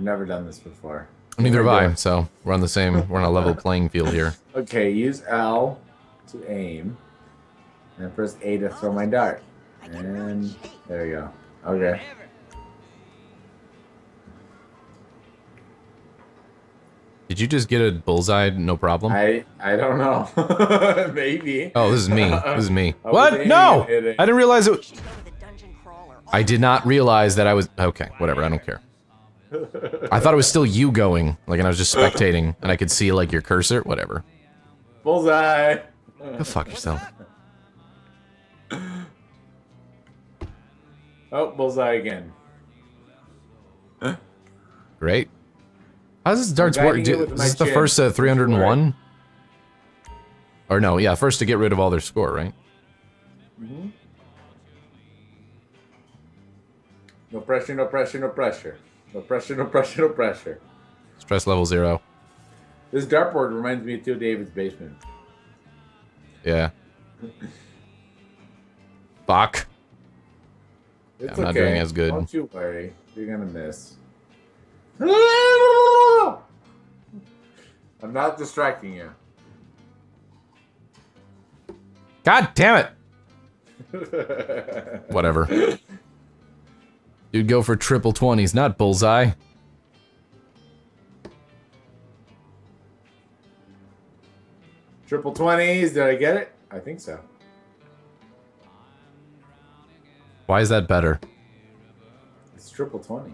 I've never done this before. Neither have Never I, so we're on the same, we're on a level playing field here. Okay, use L to aim. And then press A to throw my dart. And there you go. Okay. Did you just get a bullseye, no problem? I I don't know. Maybe. Oh, this is me. This is me. I What? No! I didn't realize it. I did not realize that I was. Okay, whatever. I don't care. I thought it was still you going, like, and I was just spectating, and I could see like your cursor. Whatever. Bullseye. Go fuck yourself. Oh, bullseye again. Huh? Great. How does this darts work? Do, with this the chin. first uh, 301? Or no, yeah, first to get rid of all their score, right? No pressure, no pressure, no pressure. No pressure, no pressure, no pressure. Stress level zero. This dartboard reminds me of Theo David's basement. Yeah. Fuck. It's I'm not doing as good. Don't you worry. You're gonna miss. I'm not distracting you. God damn it! Whatever. You'd go for triple 20s, not bullseye. Triple twenties. Did I get it? I think so. Why is that better? It's triple twenty.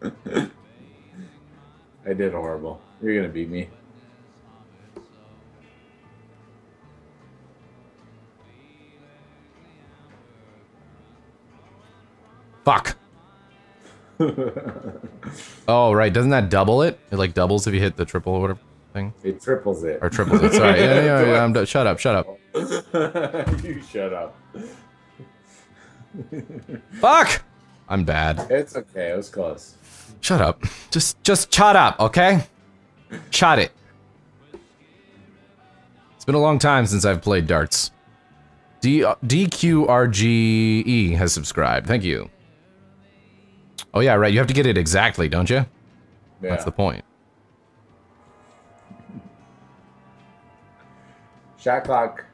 I did horrible. You're gonna beat me. Fuck. oh, right. Doesn't that double it? It like doubles if you hit the triple or whatever thing? It triples it. Or triples it. Sorry. Yeah, yeah, yeah. I'm done. Shut up. Shut up. you shut up. Fuck! I'm bad. It's okay. It was close. Shut up. Just, just shut up, okay? Shut it. It's been a long time since I've played darts. D uh, DQRGE has subscribed. Thank you. Oh yeah, right. You have to get it exactly, don't you? Yeah. That's the point. Shot clock.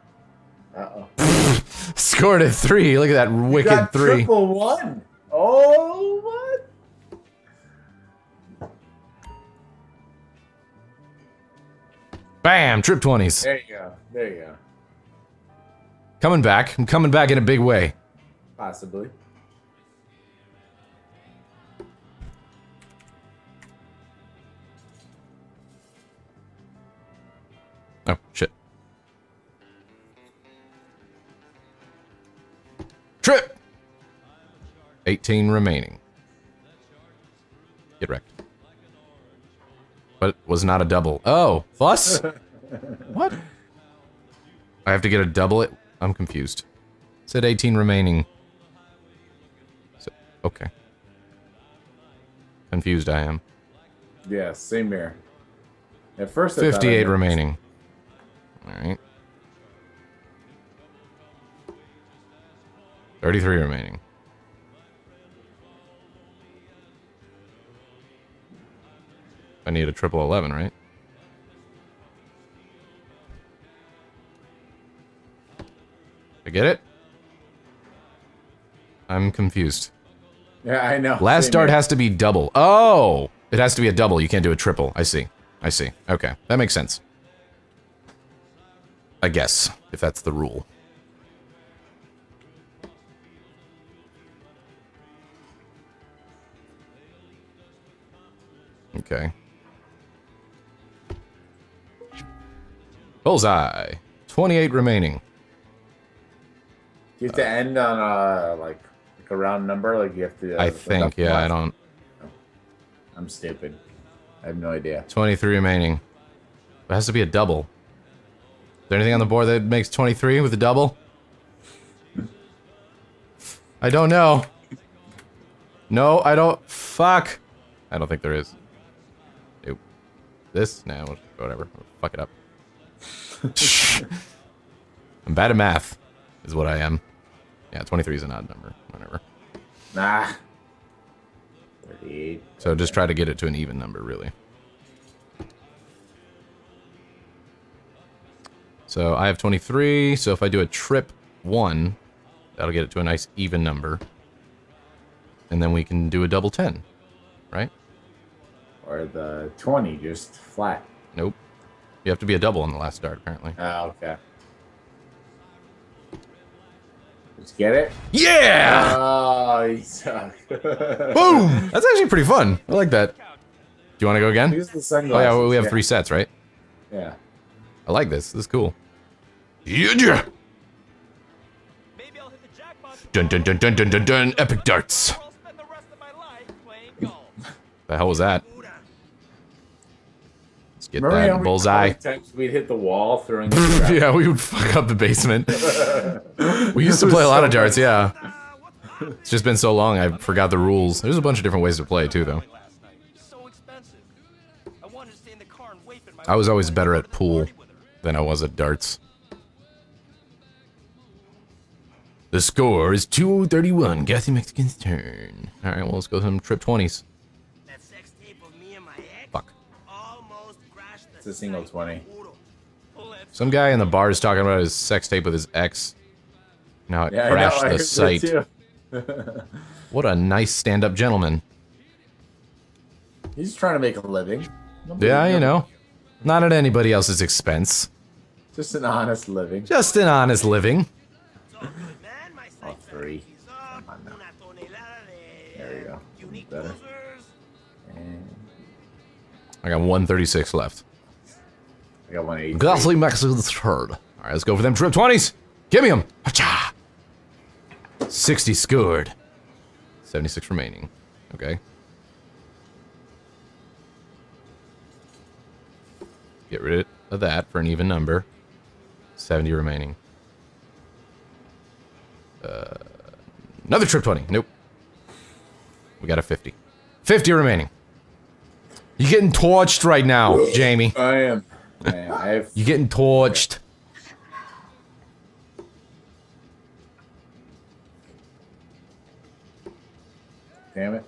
Uh oh. Scored a three. Look at that wicked got three. Triple one. Oh what? Bam! Trip 20s. There you go. There you go. Coming back. I'm coming back in a big way. Possibly. Trip! 18 remaining. Get wrecked. But it was not a double. Oh, bus? what? I have to get a double it? I'm confused. It said 18 remaining. So, okay. Confused I am. Yeah, same here. At first, I thought I 58 remaining. Alright. 33 remaining. I need a triple 11, right? I get it? I'm confused. Yeah, I know. Last same dart here. has to be double. Oh! It has to be a double. You can't do a triple. I see. I see. Okay. That makes sense. I guess, if that's the rule. Okay. Bullseye. 28 remaining. Do you have to end on a like like a round number? Like you have to. uh, I think, yeah, I don't... I'm stupid. I have no idea. 23 remaining. It has to be a double. Is there anything on the board that makes 23 with a double? I don't know. No, I don't. Fuck. I don't think there is. This? Nah, whatever. Fuck it up. I'm bad at math, is what I am. Yeah, 23 is an odd number. Whatever. Nah. 38. So just try to get it to an even number, really. So I have 23, so if I do a trip 1, that'll get it to a nice even number. And then we can do a double 10, right? Or the 20, just flat. Nope. You have to be a double on the last dart, apparently. Ah, okay. Let's get it? Yeah! Oh, you suck. Boom! That's actually pretty fun. I like that. Do you want to go again? Use the Oh yeah, we have three sets, right? Yeah. I like this. This is cool. Yeah! Maybe I'll hit the jackpot Dun dun dun dun dun dun dun! Epic darts! or I'll spend the rest of my life playing golf. The hell was that? Get Remember how that many bullseye. times we'd hit the wall throwing the yeah, we would fuck up the basement. we used to play a lot of darts, yeah. It's just been so long, I forgot the rules. There's a bunch of different ways to play, too, though. Last night. So expensive. I wanted to stay in the car and wait in my I was always better at pool Party with her. than I was at darts. The score is 231. Gassy Mexican's turn. Alright, well, let's go some trip 20s. It's a single 20. Some guy in the bar is talking about his sex tape with his ex. Now it Yeah, know, crashed the site. What a nice stand-up gentleman. He's trying to make a living. Nobody- Yeah, you know. Not at anybody else's expense. Just an honest living. Just an honest living. All good, man. My All site three. Come on now. Una tonelada de There you go. Better. And I got 136 left. I got 180. Gassy Mexican's turn. Alright, let's go for them trip 20s. Give me them. 60 scored. 76 remaining. Okay. Get rid of that for an even number. 70 remaining. Uh, another trip 20. Nope. We got a 50. 50 remaining. You're getting torched right now, Jamie. I am. I am. I have. You getting torched. Damn it.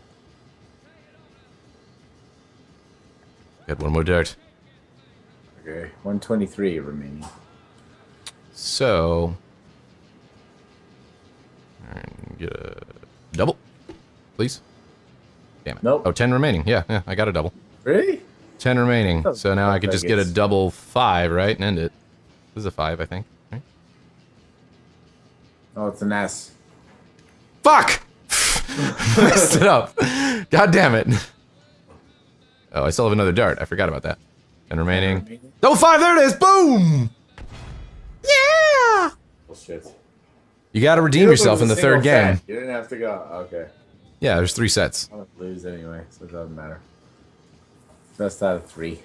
Got one more dart. Okay. 123 remaining. So, alright, get a double, please. Damn it. Nope. Oh, 10 remaining. Yeah, yeah, I got a double. Really? 10 remaining. Oh, So now I could just get a double five, right? And end it. This is a five, I think. Right? Oh, it's an S. Fuck! Messed it up. God damn it. Oh, I still have another dart. I forgot about that. 10 remaining. remaining. Double five, there it is! Boom! Yeah! Bullshit. You gotta redeem You yourself in the third single game. You didn't have to go. Okay. Yeah, there's three sets. I'm gonna lose anyway, so it doesn't matter. Best out of three.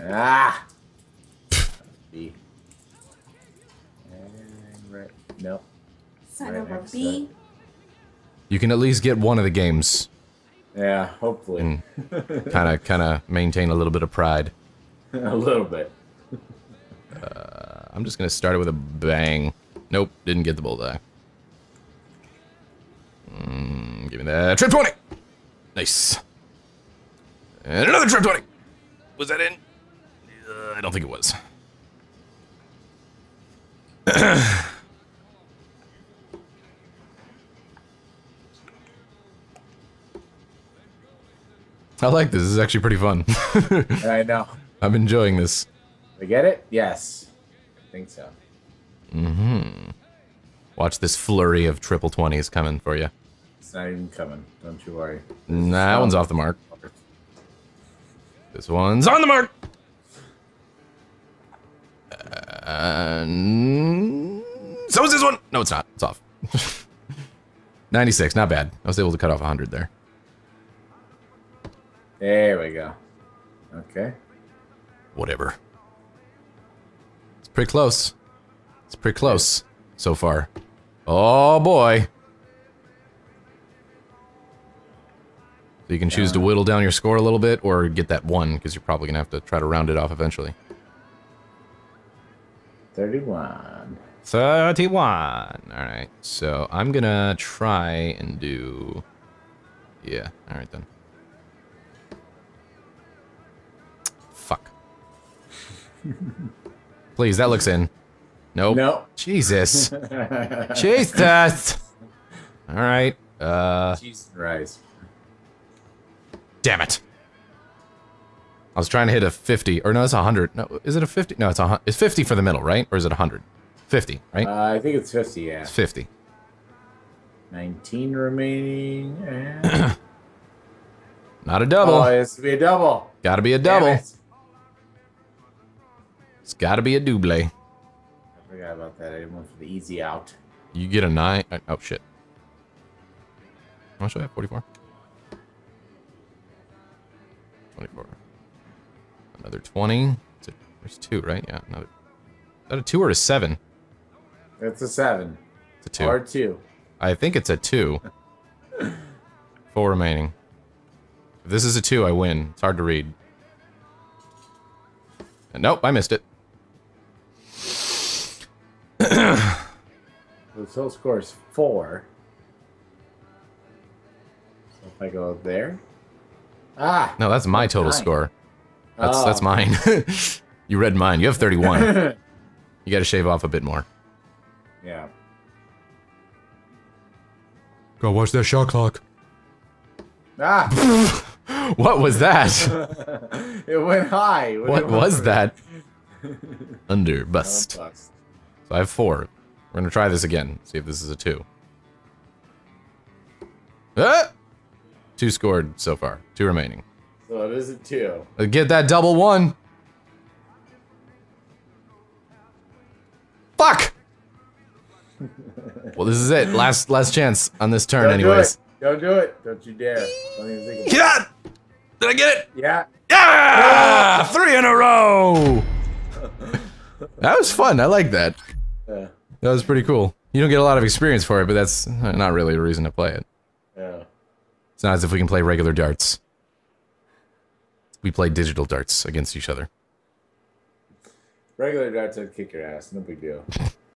Ah! B. And right. Nope. Son Right of a next bee. You can at least get one of the games Yeah, hopefully. kind of kind of maintain a little bit of pride. a little bit. I'm just gonna start it with a bang. Nope, didn't get the bullseye. Mm, give me that trip twenty. Nice. And another trip twenty. Was that in? Uh, I don't think it was. I like this. This is actually pretty fun. I know. I'm enjoying this. We get it? Yes. I think so. Mm-hmm. Watch this flurry of triple twenties coming for you. It's not even coming. Don't you worry. Nah, that one's off the mark. This one's on the mark. And so is this one. No, it's not. It's off. 96, not bad. I was able to cut off 100 there. There we go. Okay. Whatever. It's pretty close. It's pretty close so far. Oh boy. So you can choose to whittle down your score a little bit or get that one because you're probably going to have to try to round it off eventually. 31. 31. All right. So I'm going to try and do... Yeah. All right then. Fuck. Please, that looks in. Nope. No. Jesus. Jesus. All right. Uh, Jesus Christ damn it. I was trying to hit a 50, or no, it's a 100. No, is it a 50? No, it's a it's 50 for the middle, right? Or is it a 100? 50, right? Uh, I think it's 50, yeah. it's 50. 19 remaining. And... Not a double. Oh, it has to be a double. Gotta be a double. it. It's gotta be a double. I forgot about that. I didn't went for the easy out. You get a 9. uh, Oh, shit. How much do I have? 44? 24. Another 20. A- There's two, right? Yeah, another. Is that a 2 or a 7? It's a seven. It's a 2. Or two. I think it's a 2. Four remaining. If this is a 2, I win. It's hard to read. And nope, I missed it. The total score is four. So if I go there. Ah! No, that's my total Nine. score. That's Oh. that's mine. you read mine. You have 31. you got to shave off a bit more. yeah. Go watch that shot clock. Ah! What was that? it went high. what was that? Under bust. Oh, So I have four. We're gonna try this again. See if this is a two. Ah! Two scored so far. Two remaining. So it is a two. Uh, Get that double one. Fuck. well, this is it. Last last chance on this turn, Don't anyways. do it. Don't do it. Don't you dare. Don't even think it. Yeah. Did I get it? Yeah. Yeah! Three in a row. that was fun. I like that. Uh, That was pretty cool. You don't get a lot of experience for it, but that's not really a reason to play it. yeah. It's not as if we can play regular darts. We play digital darts against each other. Regular darts would kick your ass. No big deal.